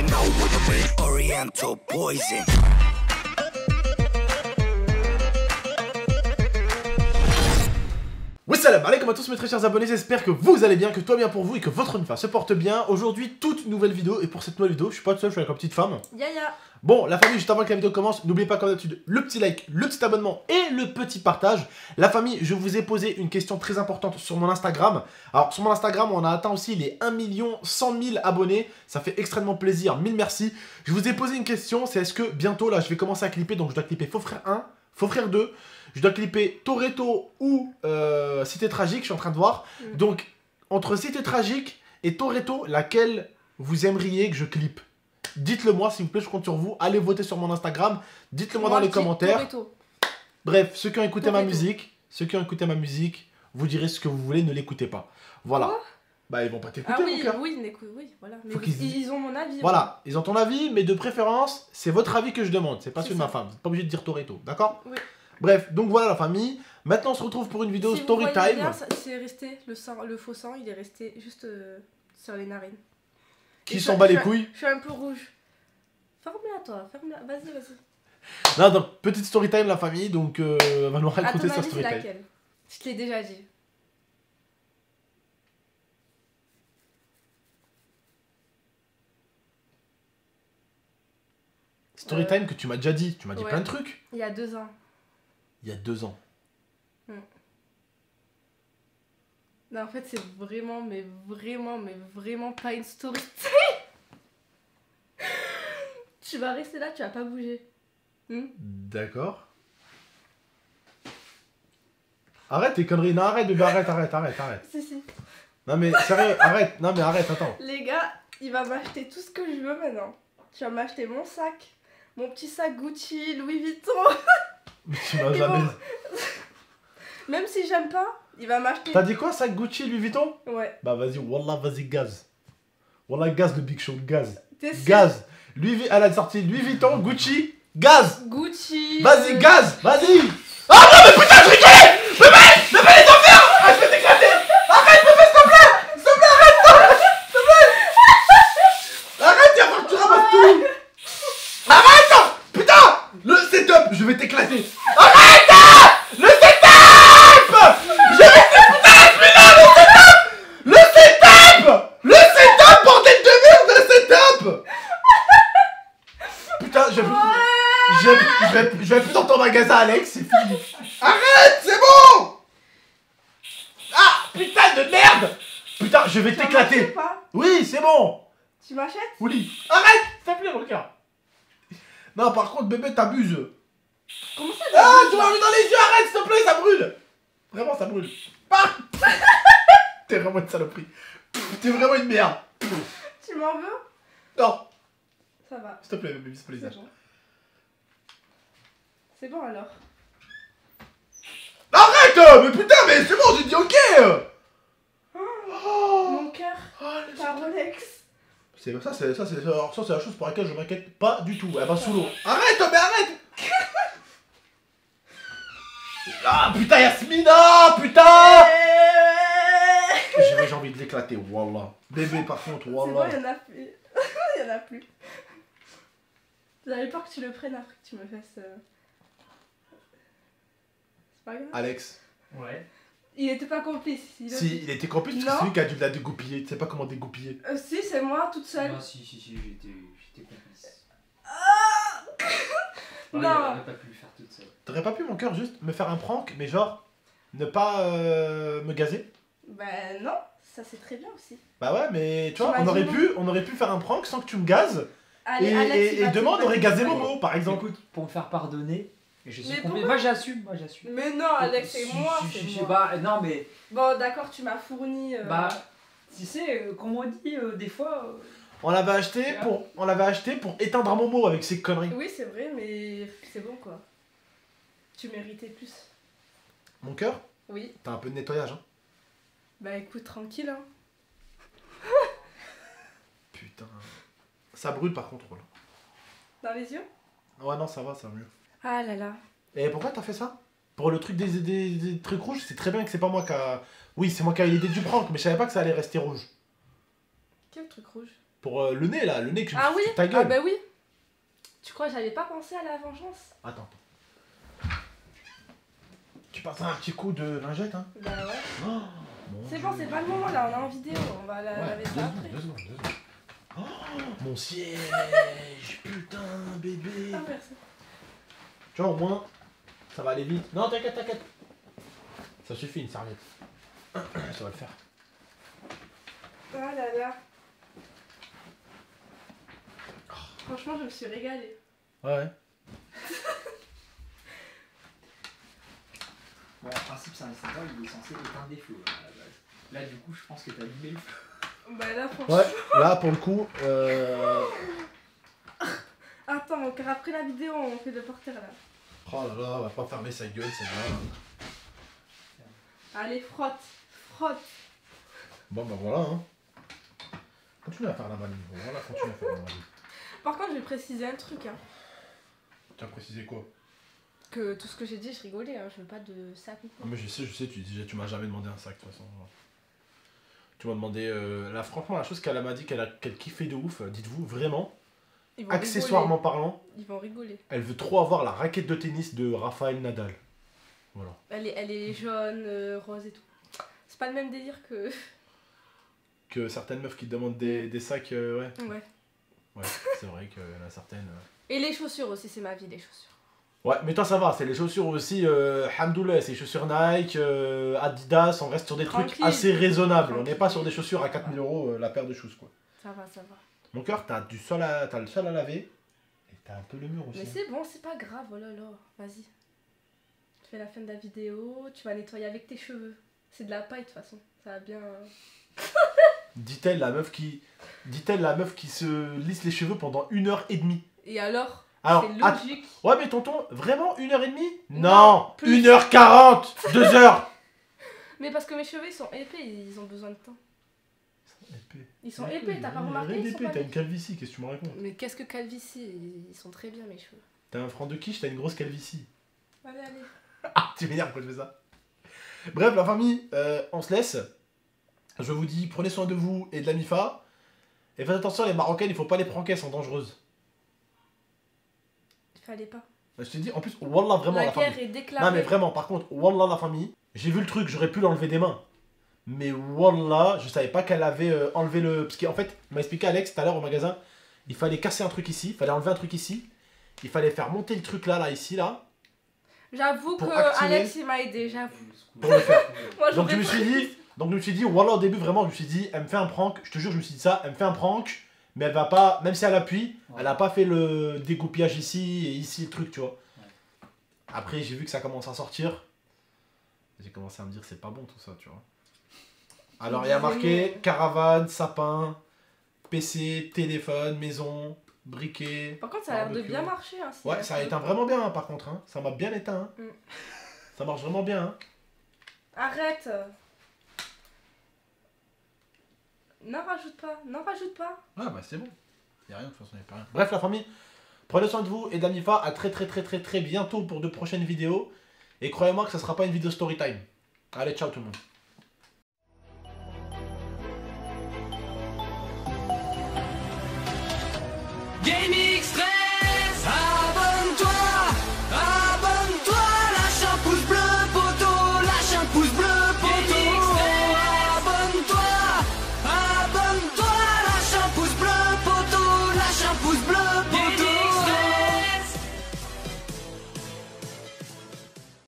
you know what it is. Oriental poison. Oui salam alaikum à tous mes très chers abonnés, j'espère que vous allez bien, que tout va bien pour vous et que votre femme se porte bien. Aujourd'hui, toute nouvelle vidéo, et pour cette nouvelle vidéo, je suis pas tout seul, je suis avec ma petite femme. Yaya. Bon, la famille, juste avant que la vidéo commence, n'oubliez pas comme d'habitude le petit like, le petit abonnement et le petit partage. La famille, je vous ai posé une question très importante sur mon Instagram. Alors, sur mon Instagram, on a atteint aussi les 1 100 000 abonnés. Ça fait extrêmement plaisir, mille merci. Je vous ai posé une question, c'est est-ce que bientôt, là, je vais commencer à clipper, donc je dois clipper Faux Frère 1, Faux Frère 2, je dois clipper Toretto ou euh, Cité Tragique, je suis en train de voir. Mm. Donc, entre Cité Tragique et Toretto, laquelle vous aimeriez que je clippe? Dites-le moi, s'il vous plaît, je compte sur vous. Allez voter sur mon Instagram. Dites-le moi dans les commentaires. Bref, ceux qui ont écouté ma musique, ceux qui ont écouté ma musique, vous direz ce que vous voulez, ne l'écoutez pas. Voilà. Quoi? Bah, ils vont pas t'écouter, Ah mon oui, cœur. oui, oui, voilà. Mais vous- ils, ont mon avis. Voilà, ils ont ton avis, mais de préférence, c'est votre avis que je demande, c'est pas celui de ma femme. Vous êtes pas obligé de dire Toretto, d'accord? Oui. Bref, donc voilà la famille. Maintenant, on se retrouve pour une vidéo Si story time. c'est resté, le, sang, le faux sang, il est resté juste euh, sur les narines. Qui s'en bat les couilles Je suis un peu rouge. Ferme-la, toi, ferme-la. Vas-y, vas-y. Non, donc, petite story time, la famille, donc euh, elle va nous raconter sa story time. laquelle? Je te l'ai déjà dit. Story Euh, time que tu m'as déjà dit, tu m'as dit ouais. plein de trucs. Il y a deux ans. Il y a deux ans. Non, en fait, c'est vraiment, mais vraiment, mais vraiment pas une story. tu vas rester là, tu vas pas bouger. Hmm? D'accord. Arrête tes conneries, non arrête bébé, arrête, arrête, arrête, arrête. Si, si. Non mais sérieux, arrête, non mais arrête, attends. Les gars, il va m'acheter tout ce que je veux maintenant. Tu vas m'acheter mon sac, mon petit sac Gucci, Louis Vuitton. Mais tu m'as Et jamais... bon. Même si j'aime pas, il va m'acheter. T'as dit quoi, ça Gucci, Louis Vuitton? Ouais. Bah vas-y, wallah, vas-y, gaz. Wallah, gaz le Big Show, gaz. Gaz. Louis Elle a sorti Louis Vuitton, Gucci, gaz. Gucci. Vas-y, gaz, vas-y. Ah non mais putain, je rigolais Bébé Bébé, les enfants Ah, je vais t'éclater Arrête, bébé, s'il te plaît S'il te plaît, arrête S'il te plaît Arrête, il va falloir que tu ramasses tout Arrête Putain Le setup, je vais t'éclater Arrête Le setup Je vais t'éclater, putain, le setup Le setup Le setup, bordel de merde, le setup Putain, je vais plus... Je, je vais, je vais plus Alex, c'est fini. Arrête, c'est bon Ah, putain de merde Putain, je vais t'éclater. Oui, c'est bon. Tu m'achètes? Oui. Arrête, s'il te plaît, regarde. Non, par contre, bébé, t'abuses. Comment ça Ah, tu m'as mis dans les yeux, arrête, s'il te plaît, ça brûle. Vraiment, ça brûle. Ah T'es vraiment une saloperie. T'es vraiment une merde. Tu m'en veux? Non, Ça va. s'il te plaît, bébé, c'est les C'est bon. Alors. Arrête euh, Mais putain, mais c'est bon, j'ai dit ok Oh. Mon cœur, ta Rolex. C'est ça, c'est ça, c'est ça, c'est la chose pour laquelle je m'inquiète pas du tout. Elle va sous l'eau. Arrête, mais arrête Ah putain, Yasmina, putain J'ai j'ai envie de l'éclater, wallah. Bébé, par contre, C'est bon, il wallah. y en a plus. il y en a plus. J'avais peur que tu le prennes après que tu me fasses. euh, pas grave. Alex, Ouais. Il était pas complice. Il a- si, il était complice, parce que Non. c'est lui qui a dû la dégoupiller. Tu sais pas comment dégoupiller. Euh, si, c'est moi toute seule. Non, si, si, si, j'étais j'étais complice. Non. Elle aurait pas pu le faire toute seule. T'aurais pas pu, mon cœur, juste me faire un prank, mais genre, ne pas euh, me gazer? Ben non, ça c'est très bien aussi. Bah ouais, mais tu vois, on aurait, non. pu, on aurait pu faire un prank sans que tu me gazes. Allez, et Alex, et, et va aurait gazé Momo, par exemple. Écoute, pour me faire pardonner, et je suis Mais Moi j'assume, moi j'assume. Mais non, Alex, c'est moi. c'est pas, non mais, Bon, d'accord, tu m'as fourni. euh, bah, tu sais, euh, comme on dit, euh, des fois. euh, On l'avait acheté pour, on l'avait acheté pour éteindre un Momo avec ses conneries. Oui, c'est vrai, mais c'est bon quoi. Tu méritais plus. Mon cœur, Oui. t'as un peu de nettoyage, hein. Bah écoute, tranquille. Hein. Putain. Ça brûle par contre, là. Dans les yeux? Ouais, non, ça va, ça va mieux. Ah là là. Et pourquoi t'as fait ça? Pour le truc des, des, des trucs rouges, c'est très bien que c'est pas moi qui a... Oui, c'est moi qui a eu l'idée du prank, mais je savais pas que ça allait rester rouge. Quel truc rouge? Pour euh, le nez là, le nez que je Ah oui ta Ah gueule. bah oui Tu crois que j'avais pas pensé à la vengeance? Attends. Tu passes un petit coup de lingette, hein? Bah ouais. Oh, C'est bon, c'est pas le moment là, on est en vidéo, on va la Ouais, laver ça secondes, après. deux secondes, deux secondes. Oh, mon siège, putain, bébé. Ah merci. Tu vois, au moins, ça va aller vite. Non, t'inquiète, t'inquiète. Ça suffit, une serviette. Ça va le faire. Ah là là. Franchement, je me suis régalée. Ouais, ouais. Bon, en principe, c'est un incendiaire, il est censé éteindre des feux à la base. Là, du coup, je pense que t'as allumé le feu. Bah là, franchement. Ouais, là, pour le coup, euh... Attends, car après la vidéo, on fait le porter là. Oh là là, on va pas fermer sa gueule, c'est bien. Allez, frotte, frotte. Bon, bah voilà, hein. Continue à faire la maline. Voilà, continue à faire la maline. Par contre, je vais préciser un truc. Hein. Tu as précisé quoi? Que tout ce que j'ai dit, je rigolais. Hein. Je veux pas de sac ou quoi. Ah, Mais je sais, je sais, tu, dis- tu m'as jamais demandé un sac de toute façon. Tu m'as demandé. Euh, là, franchement, la chose qu'elle m'a dit qu'elle a- qu'elle kiffait de ouf, euh, dites-vous, vraiment, accessoirement rigoler. parlant, Ils vont rigoler. elle veut trop avoir la raquette de tennis de Rafael Nadal. Voilà. Elle est, elle est jaune, euh, rose et tout. C'est pas le même délire que. Que certaines meufs qui te demandent des, des sacs, euh, ouais. Ouais. Ouais, c'est vrai qu'il y en a certaines. euh. Et les chaussures aussi, c'est ma vie, les chaussures. Ouais, mais toi ça va, c'est les chaussures aussi, euh, Hamdoullah, c'est les chaussures Nike, euh, Adidas, on reste sur des trucs Tranquille. assez raisonnables. On n'est pas sur des chaussures à 4000 euros euh, la paire de choses quoi. Ça va, ça va. Mon cœur, t'as du sol à, t'as le sol à laver et t'as un peu le mur aussi. Mais c'est bon, c'est pas grave, oh là là. Vas-y. Tu fais la fin de la vidéo, tu vas nettoyer avec tes cheveux. C'est de la paille de toute façon. Ça va bien. euh. Dit-elle la meuf qui, dit-elle la meuf qui se lisse les cheveux pendant une heure et demie. Et alors? Alors, att- logique. ouais mais tonton, vraiment une heure et demie? Non, une heure quarante, deux heures. Mais parce que mes cheveux ils sont épais, ils ont besoin de temps. Ils sont épais, t'as pas Rien remarqué ils sont d'épais, t'as une calvitie, qu'est-ce que tu me racontes? Mais qu'est-ce que calvitie? Ils sont très bien mes cheveux. T'as un franc de quiche, t'as une grosse calvitie. Allez, allez. Ah, tu m'énerves quand je fais ça. Bref, la famille, euh, on se laisse. Je vous dis, prenez soin de vous et de la MIFA. Et faites attention, les Marocaines, il faut pas les pranker, elles sont dangereuses. Il fallait pas. Je te dis, en plus, Wallah, vraiment, la, la famille. guerre est déclarée. Non, mais vraiment, par contre, Wallah, la famille, j'ai vu le truc, j'aurais pu l'enlever des mains. Mais Wallah, je savais pas qu'elle avait euh, enlevé le. Parce qu'en fait, il m'a expliqué Alex tout à l'heure au magasin, il fallait casser un truc ici, il fallait enlever un truc ici, il fallait faire monter le truc là, là, ici, là, J'avoue que Pour activer- Alex il m'a aidé, j'avoue. pour le faire. Moi Donc je me suis dit, donc je me suis dit, voilà au début vraiment, je me suis dit, elle me fait un prank, je te jure, je me suis dit ça, elle me fait un prank, mais elle va pas, même si elle appuie, Ouais. elle a pas fait le dégoupillage ici et ici le truc, tu vois. Après j'ai vu que ça commence à sortir, j'ai commencé à me dire c'est pas bon tout ça, tu vois. Alors il y a marqué caravane, sapin, PC, téléphone, maison, briquet. Par contre ça a l'air de bien marcher. Hein, si Ouais, ça fait- éteint vraiment bien hein, par contre, hein. ça m'a bien éteint. hein. Mm. Ça marche vraiment bien. Arrête Non, rajoute pas, non, rajoute pas. Ah bah c'est bon. Y a rien de toute façon, y a pas rien. Bref la famille, prenez soin de vous et d'Anifa. À très très très très très bientôt pour de prochaines vidéos. Et croyez-moi que ça sera pas une vidéo story time. Allez, ciao tout le monde. Gaming Extrême